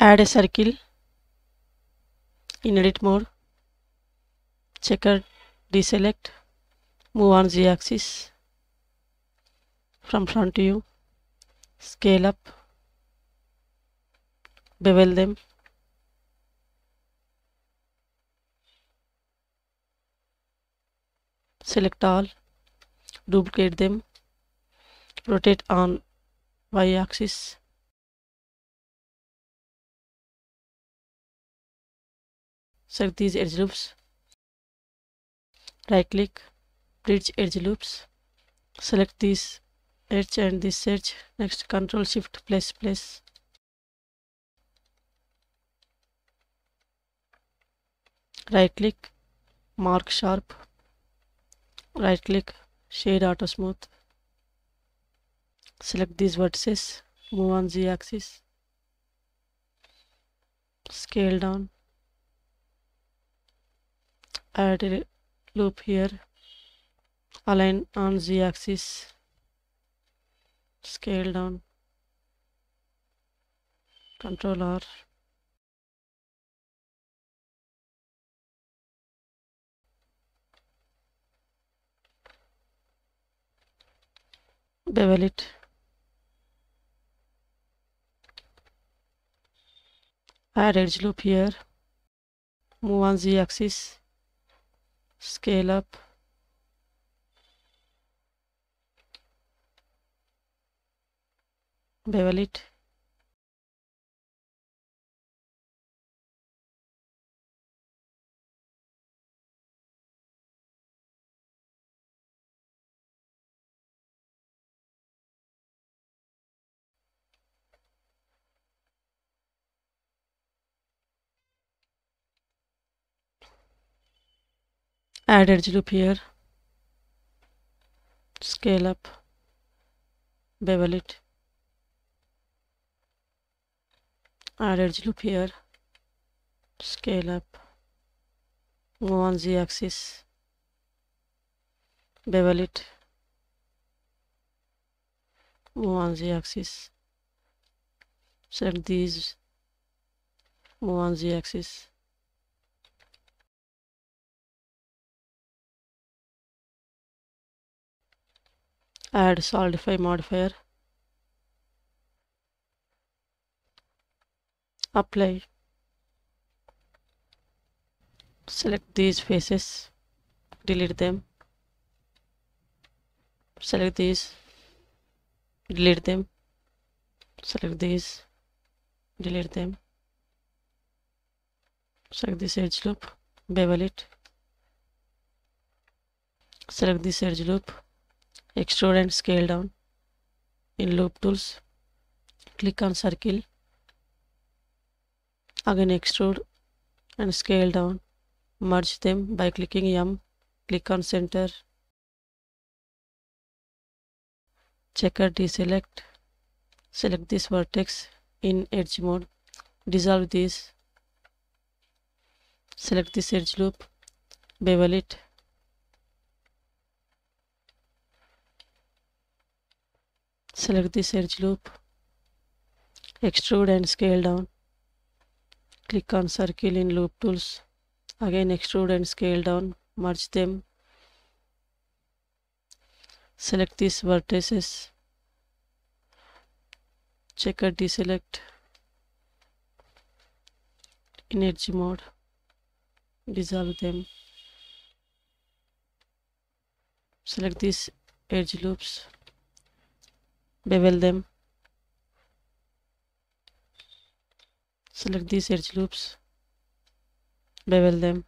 add a circle in edit mode checker deselect move on z axis from front view scale up bevel them select all duplicate them rotate on y axis select these edge loops right click bridge edge loops select this edge and this edge next control shift place place. Right click mark sharp. Right click shade auto smooth select these vertices move on z axis scale down add a loop here. Align on z axis. Scale down. Control R. Bevel it. Add edge loop here. Move on z axis scale up. Bevel it add edge loop here. Scale up. Bevel it. Add edge loop here. Scale up. Move on z axis. Bevel it. Move on z axis. Select these. Move on z axis add solidify modifier. Apply. Select these faces. Delete them. Select these. Delete them. Select these. Delete them. Select this edge loop. Bevel it. Select this edge loop extrude and scale down in loop tools. Click on circle. Again extrude and scale down. Merge them by clicking M. Click on center. Checker deselect. Select this vertex in edge mode. Dissolve this. Select this edge loop. Bevel it select this edge loop extrude and scale down. Click on circle in loop tools. Again extrude and scale down. Merge them. Select these vertices. Checker deselect. In edge mode. Dissolve them. Select these edge loops bevel them select these edge loops bevel them